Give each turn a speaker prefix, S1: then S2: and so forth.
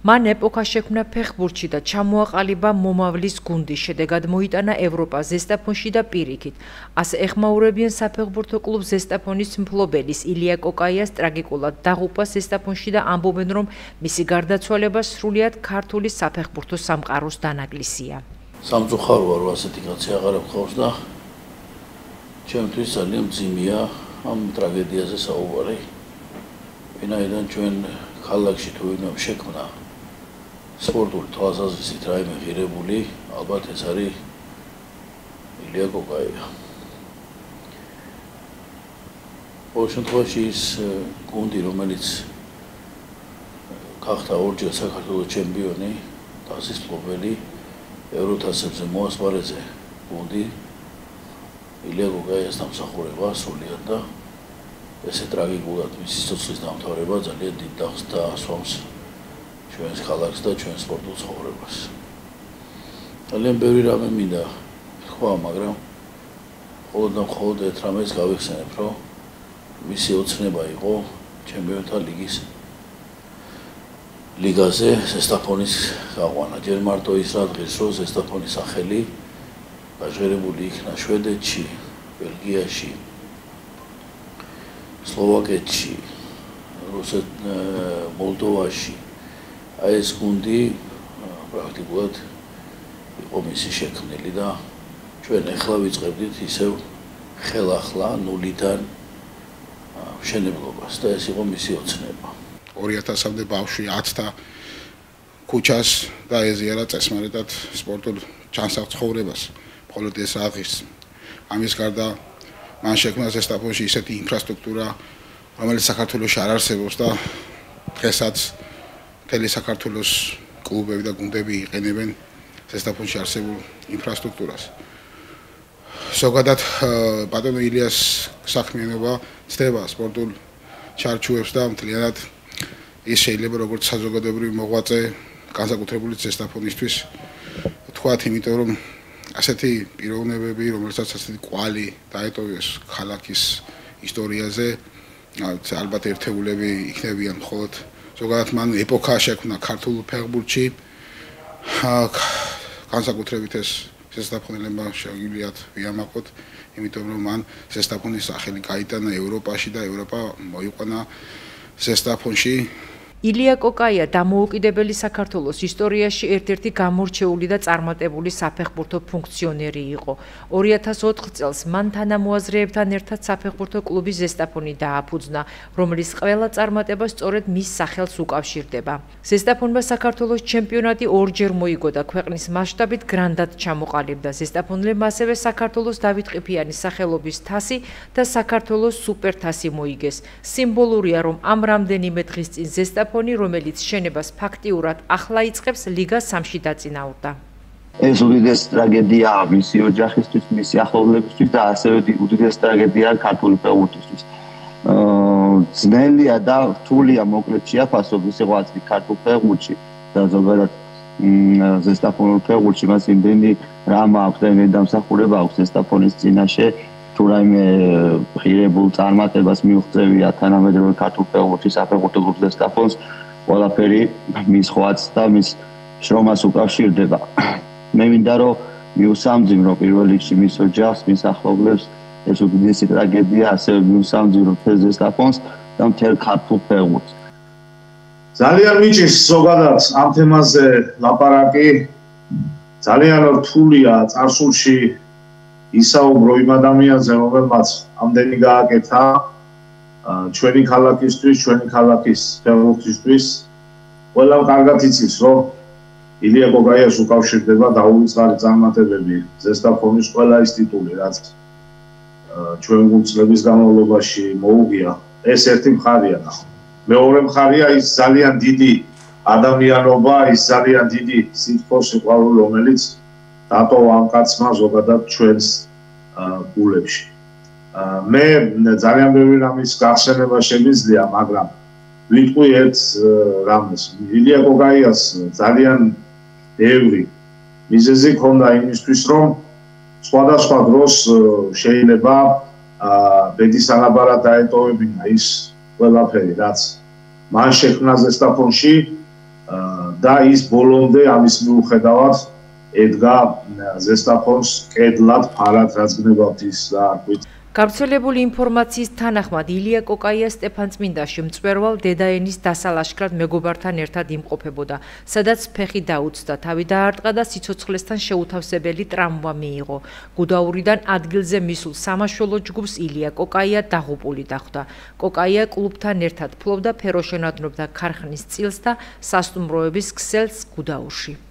S1: მან ეპოქა შექმნა ფეხბურთში და ჩამოაყალიბა მომავლის გუნდი. შედეგად მოიტანა ევროპა ზესტაფონში და პირიქით. ასე ეხმაურებიან საფეხბურთო კლუბ ზესტაფონის მფლობელის ილია კოკაიას ტრაგიკულად დაღუპვა ზესტაფონში და ამბობენ, რომ მისი გარდაცვალება სრულიად ქართული საფეხბურთო სამყაროს დანაკლისია.
S2: სამწუხაროა, რომ ასეთი კაცი აღარ აქვს და ჩემთვის ძალიან ძიმია ამ ტრაგედიაზე საუბარი. ვინაიდან ჩვენ ქალაქში თუ ვინმე შექმნა სპორტული თვალსაზრისით რაიმე ღირებული, ალბათ ეს არის ილია კოკაია. ოღონდ შემთხვევაში ის გუნდი, რომელიც გახდა ორჯერ საქართველოს ჩემპიონი, დასის კლუბელი ევროთასებზე მოასპარეზე გუნდი ილია კოკაიას დამსახურება სულიად და ესე ტრაგიკულად მის სიცოცხლის დამთავრება ძალიან დიდ დახს და ასვამს ჩვენს ქალაქს და ჩვენ სპორტულ ცხოვრებას. ძალიან ბევრი რამე მინდა თქვა, მაგრამ მხოლოდ და მხოლოდ ერთ რამეს გავიხსენებ, რომ მისი ოცნება იყო ჩემპიონთა ლიგის ლიგაზე ზესტაფონის გაყვანა. ჯერ მარტო ის რა დღეს, რომ ზესტაფონის სახელი გაჟღერებული იქნა შვედეთში, ბელგიაში, სლოვაკეთში, რუსეთ მოლდოვაში ეს გუნდი პრაქტიკულად იყო მისი შექმნილი და ჩვენ ახლა ვიწყებდით ისევ ხელახლა ნულიდან შენებლობას და ეს იყო მისი ოცნება.
S3: 2000-მდე ბავშვი 10-და ქუჩას და ეზიარა წესმარეთად სპორტულ ჩანსახ ცხოვრებას მხოლოდ ეს აღის ამის გარდა მან შექმნა ზესტაფონში ისეთი ინფრასტრუქტურა რომელიც საქართველოს არ არსებობს და დღესაც მთელი საქართველოს კლუბები და გუნდები იყენებენ ზესტაფონში არსებულ ინფრასტრუქტურას. ზოგადად ბატონო ილიას საქმიანობა ცდება სპორტულ ჩარჩოებს და მთლიანად ის შეიძლება როგორც საზოგადოებრივი მოღვაწე განსაკუთრებული ზესტაფონისთვის თქვათ, იმიტომ რომ ასეთი პიროვნებები, რომელსაც ასეთი კვალი დაეტოვეს ქალაქის ისტორიაზე, ალბათ ერთეულები იქნებიან მხოლოდ ზოგადად მან ეპოქა შექმნა ქართულ ფეხბურთში. განსაკუთრებით ეს ზესტაფონელებმა შეგვიძლიათ ვიამაყოთ, იმიტომ რომ მან ზესტაფონის სახელი გაიტანა ევროპაში და ევროპა მოიყვანა ზესტაფონში
S1: ილია კოკაია დამოუკიდებელი საქართველოს ისტორიაში ერთ-ერთი გამორჩეული და წარმატებული საფეხბურთო ფუნქციონერი იყო. 2004 წელს მან თანამოაზრეებთან ერთად საფეხბურთო კლუბი ზესტაფონი დააფუძნა, რომლის ყველა წარმატება სწორედ მის სახელს უკავშირდება. ზესტაფონმა საქართველოს ჩემპიონატი ორჯერ მოიგო და ქვეყნის მასშტაბით გრანდად ჩამოყალიბდა. ზესტაფონლემ ასევე საქართველოს დავით ყიფიანის სახელობის თასი და საქართველოს სუპერთასი მოიგეს. სიმბოლურია, რომ ამ რამდენიმე დღის წინ ზესტაფონი ტელეფონი, რომელიც შენებას ფაქტიურად ახლა იწყებს ლიგას სამში დაწინაურდა.
S4: ეს უდიდეს ტრაგედიაა მისი ოჯახისთვის, მისი ახლობლებისთვის და ასევე უდიდეს ტრაგედიაა ქართული ფეხბურთისთვის. აა ძნელია და რთულია მოკლედ შეაფასოთ ისე ყვაცი ქართულ ფეხბურთში და ზოგადად ზესტაფონურ ფეხბურთში მას იმდენი რამ აქვს და იმდენი დამსახურება აქვს ზესტაფონის წინაშე თუ რაიმე ღირებულ წარმატებას მიუღწევია თანამედროვე ქართულ ფეხბურთის საფეხბურთო კლუბს და სტაფონს ყველაფერი მის ხვაც და მის შრომას უკავშირდება. მე მინდა რომ მიუსამძიმრო პირველ რიგში მის ოჯახს მის ახლობლებს ეს უდიდესი ტრაგედია ასევე მიუსამძიმრო თეზეს სტაფონს და მთელ ქართულ ფეხბურთს
S5: ძალიან მიჭირს ზოგადად ამ თემაზე ლაპარაკი. ძალიან რთულია წარსულში ისაუბრო იმ ადამიანზე, რომელმაც ამდენი გააკეთა ჩვენი ქალაქისთვის, ჩვენი ქალაქის ფეხბურთისთვის. ყველამ კარგად იცის, რომ ილია კოგაიას უკავშირდება დაუვიწყარი წარმატებები ზესტაფონის ყველა ის ტიტული, რაც ჩვენ გუნდების განმავლობაში მოუღია. ეს ერთი მხარეა. მეორე მხარეა ის ძალიან დიდი ადამიანობა, ის ძალიან დიდი სიტყვის ყვავილი, რომელიც დატო ამ კაცმა ზოგადად ჩვენს გულებში. მე ძალიან ბევრი რამის გახსენება შემიძლია, მაგრამ ვიტყვი ერთ რამეს. ილია კოგაიას ძალიან ბევრი მიზეზი ქონდა იმისთვის, რომ სხვადასხვა დროს შეიძლება ბედის ალაბარა დაეტოვებინა ის ყველაფერი, რაც მან შექმნა ზესტაფონში და ის ბოლომდე ამის მიუხედავად ედგა ზესტაფონს კედლად ფარად რაც გნებავთ ის არქვით
S1: გავრცელებული ინფორმაციის თანახმად ილია კოკაია სტეფანწმინდაში მწვერვალ დედაენის დასალაშქრად მეგობართან ერთად იმყოფებოდა, სადაც ფეხი დაუცდა, თავი დაარტყა და სიცოცხლესთან შეუთავსებელი ტრამვა მიიღო. გუდაურიდან ადგილზე მისულ სამაშველო ჯგუფს ილია კოკაია დაღუპული დახვდა. კოკაია კლუბთან ერთად ფლობდა ფეროშენადნობდა ქარხნის წილს და სასტუმროების ქსელს გუდაურში.